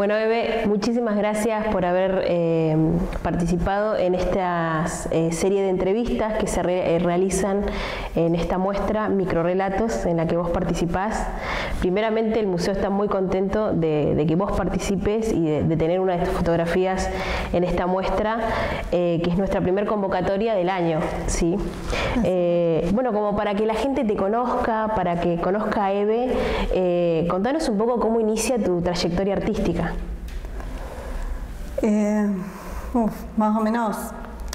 Bueno, Eve, muchísimas gracias por haber eh, participado en esta eh, serie de entrevistas que se eh, realizan en esta muestra, Microrelatos, en la que vos participás. Primeramente, el museo está muy contento de, que vos participes y de, tener una de tus fotografías en esta muestra, que es nuestra primera convocatoria del año. ¿sí? bueno, como para que la gente te conozca, para que conozca a Eve, contanos un poco cómo inicia tu trayectoria artística. Eh, más o menos,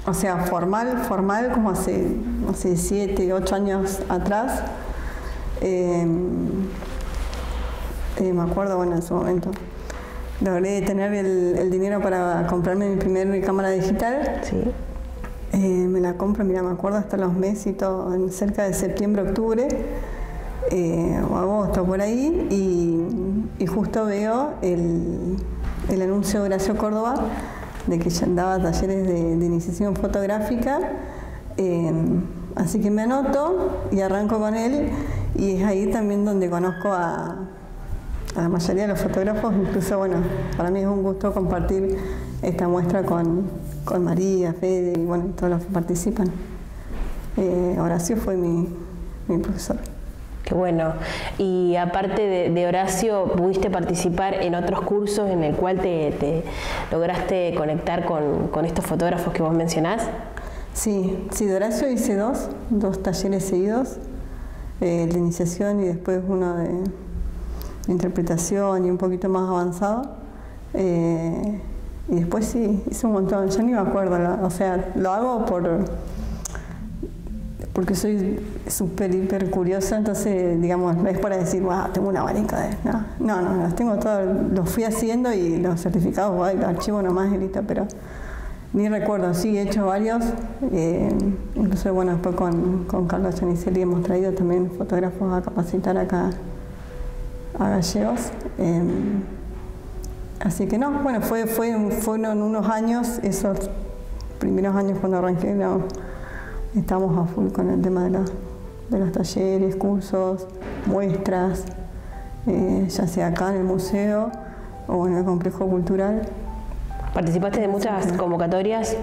o sea, formal, formal, como hace, no sé, siete, ocho años atrás. Eh, eh, me acuerdo, bueno, en su momento. Logré tener el, dinero para comprarme mi primera cámara digital. Sí. me la compro, mira, me acuerdo hasta los meses y todo, en cerca de septiembre, octubre. o agosto por ahí y justo veo el, el anuncio de Horacio Córdoba de que ya daba talleres de, iniciación fotográfica. Eh, así que me anoto y arranco con él y es ahí también donde conozco a, la mayoría de los fotógrafos, incluso bueno, para mí es un gusto compartir esta muestra con, María, Fede y bueno, todos los que participan. Eh, Horacio fue mi profesor. Qué bueno. Y aparte de, Horacio, ¿pudiste participar en otros cursos en el cual te, lograste conectar con, estos fotógrafos que vos mencionás? Sí, sí, de Horacio hice dos, dos talleres seguidos, eh, de iniciación y después uno de, interpretación y un poquito más avanzado. Eh, y después sí, hice un montón, ya ni me acuerdo, o sea, lo hago por porque soy súper, hiper curiosa, entonces, digamos, no es para decir, wow, tengo una abanico de... No, no, no, los tengo todos, los fui haciendo y los certificados, wow, los archivo nomás y listo, pero ni recuerdo, sí, he hecho varios, eh, incluso, bueno, después con, Carlos Chanicelli hemos traído también fotógrafos a capacitar acá a Gallegos. Em, así que no, bueno, fue, fue, fueron unos años, esos primeros años cuando arranqué, no estamos a full con el tema de, los talleres, cursos, muestras, eh, ya sea acá en el museo o en el complejo cultural. ¿Participaste de muchas convocatorias?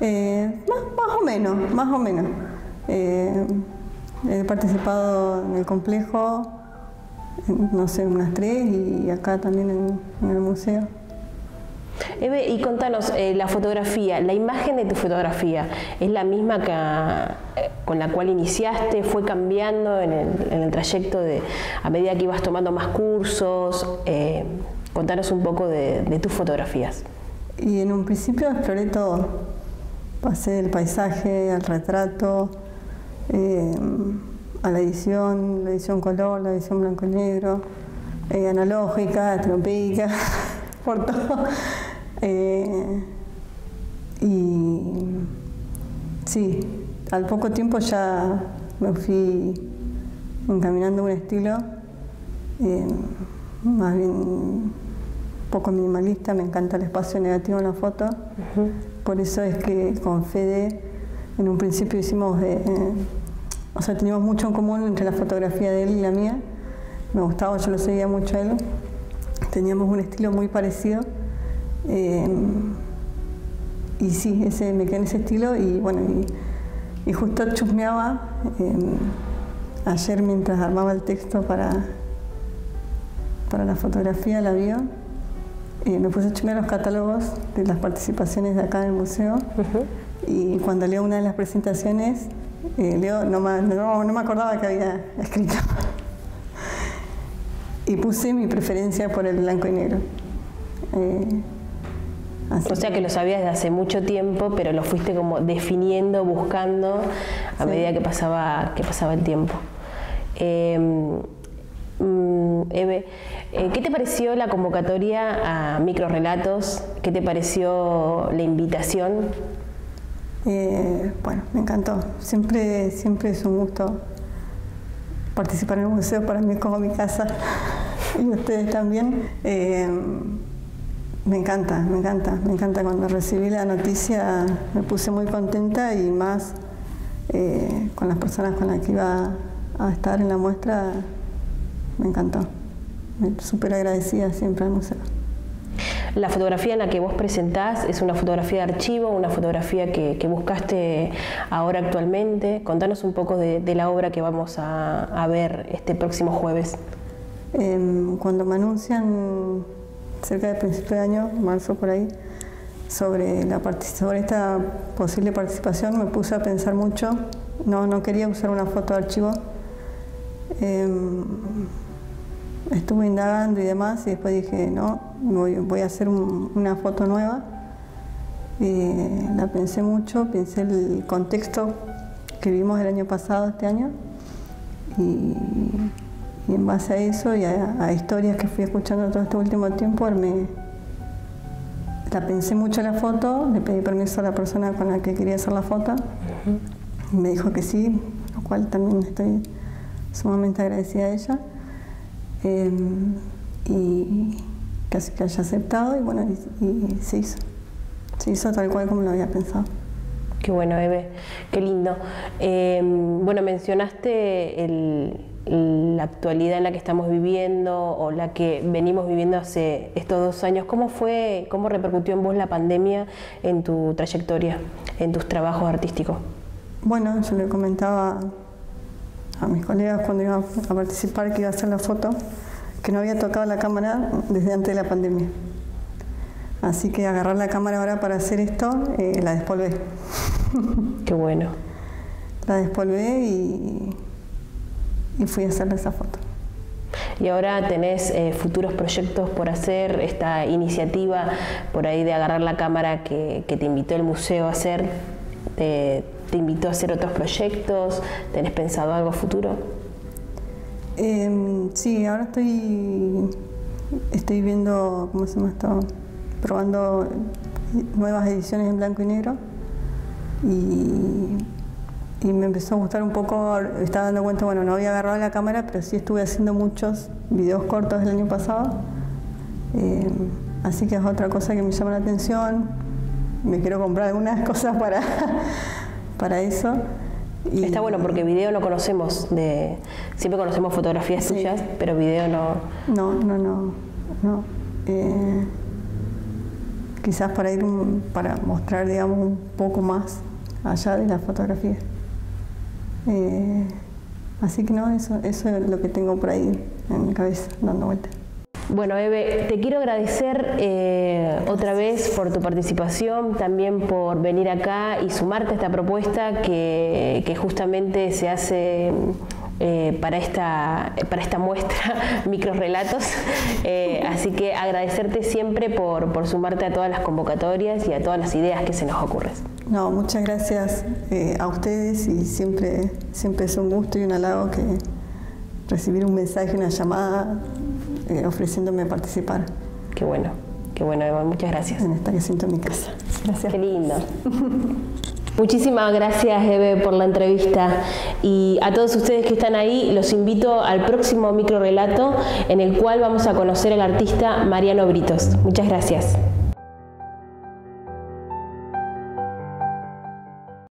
Eh, más, o menos, más o menos. Eh, he participado en el complejo, no sé, unas tres y acá también en el museo. Eve, y contanos, eh, la fotografía, la imagen de tu fotografía, ¿es la misma eh, con la cual iniciaste? ¿Fue cambiando en el, trayecto de, a medida que ibas tomando más cursos? Eh, contanos un poco de, tus fotografías. Y en un principio exploré todo. Pasé del paisaje al retrato, a la edición, la edición color, la edición blanco y negro, analógica, trompeica, por todo. Eh, y sí, al poco tiempo ya me fui encaminando un estilo eh, más bien poco minimalista, me encanta el espacio negativo en la foto. Por eso es que con Fede en un principio hicimos, eh, o sea, teníamos mucho en común entre la fotografía de él y la mía. Me gustaba, yo lo seguía mucho a él. Teníamos un estilo muy parecido eh, y sí, ese, me quedé en ese estilo y bueno, y, justo chusmeaba eh, ayer mientras armaba el texto para, para la fotografía del avión, eh, me puse a chusmear los catálogos de las participaciones de acá en el museo. Y cuando leo una de las presentaciones, leo, no me, no, me acordaba que había escrito. Y puse mi preferencia por el blanco y negro. O sea que lo sabías desde hace mucho tiempo, pero lo fuiste como definiendo, buscando a medida que pasaba, que pasaba el tiempo. Em, mm, Eve, eh, ¿qué te pareció la convocatoria a microrelatos? ¿Qué te pareció la invitación? Eh, bueno, me encantó. Siempre, siempre es un gusto participar en el museo. Para mí es como mi casa y ustedes también. Em, me encanta, me encanta, me encanta. Cuando recibí la noticia me puse muy contenta y más eh, con las personas con las que iba a estar en la muestra, me encantó. Súper agradecida siempre al museo. La fotografía en la que vos presentás es una fotografía de archivo, una fotografía que, buscaste ahora actualmente. Contanos un poco de, la obra que vamos a, ver este próximo jueves. Em, cuando me anuncian cerca del principio de año, marzo por ahí, sobre, la, sobre esta posible participación me puse a pensar mucho. No, no quería usar una foto de archivo. Em, estuve indagando y demás y después dije, no, voy, a hacer una foto nueva. la pensé mucho, pensé el contexto que vimos el año pasado, este año, y, en base a eso y a, historias que fui escuchando todo este último tiempo, me, la pensé mucho la foto, le pedí permiso a la persona con la que quería hacer la foto, me dijo que sí, lo cual también estoy sumamente agradecida a ella. Em, y casi que haya aceptado y bueno, y, se hizo. Se hizo tal cual como lo había pensado. Qué bueno, Eve, qué lindo. Em, bueno, mencionaste la actualidad en la que estamos viviendo o la que venimos viviendo hace estos dos años. ¿Cómo fue, cómo repercutió en vos la pandemia en tu trayectoria, en tus trabajos artísticos? Bueno, yo le comentaba a mis colegas cuando iba a participar que iba a hacer la foto, que no había tocado la cámara desde antes de la pandemia. Así que agarrar la cámara ahora para hacer esto, eh, la despolvé. Qué bueno. La despolvé y, y fui a hacer esa foto. Y ahora tenés eh, futuros proyectos por hacer, esta iniciativa por ahí de agarrar la cámara que, que te invitó el museo a hacer, te, ¿Te invitó a hacer otros proyectos? ¿Tenés pensado algo futuro? Em, sí, ahora estoy, estoy viendo, ¿cómo se llama esto? Probando nuevas ediciones en blanco y negro. Y, y, me empezó a gustar un poco, estaba dando cuenta, bueno, no había agarrado la cámara, pero sí estuve haciendo muchos videos cortos el año pasado. Em, así que es otra cosa que me llama la atención. Me quiero comprar algunas cosas para para eso. Y Está bueno porque video no conocemos, de siempre conocemos fotografías tuyas, pero video no. No, no, no. no. Eh, quizás para ir para mostrar, digamos, un poco más allá de la fotografía. Eh, así que no, eso, eso es lo que tengo por ahí en mi cabeza, dando vueltas. Bueno, Eve, te quiero agradecer eh, otra vez por tu participación, también por venir acá y sumarte a esta propuesta que, justamente se hace eh, para, esta, para esta muestra, microrelatos. Eh, así que agradecerte siempre por, por, sumarte a todas las convocatorias y a todas las ideas que se nos ocurren. No, muchas gracias a ustedes y siempre, siempre es un gusto y un halago que recibir un mensaje, una llamada eh, ofreciéndome participar. Qué bueno, qué bueno, Eva, muchas gracias. En esta que siento en mi casa. Gracias. Qué lindo. Muchísimas gracias, Eve, por la entrevista. Y a todos ustedes que están ahí, los invito al próximo micro relato en el cual vamos a conocer al artista Mariano Britos. Muchas gracias.